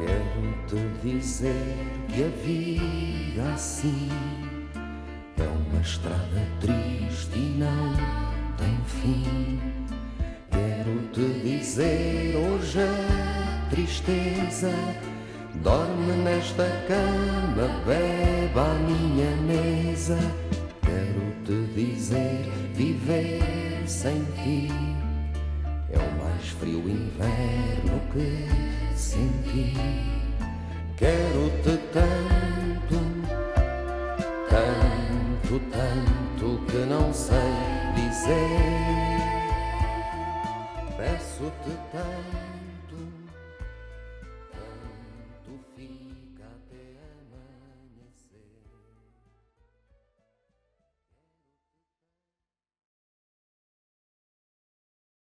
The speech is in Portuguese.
Quero te dizer que a vida assim é uma estrada triste e não tem fim. Quero te dizer hoje a tristeza dorme nesta cama, bebe à minha mesa. Quero te dizer viver sem ti é o mais frio inverno que senti. Quero-te tanto, tanto, tanto que não sei dizer. Peço-te tanto.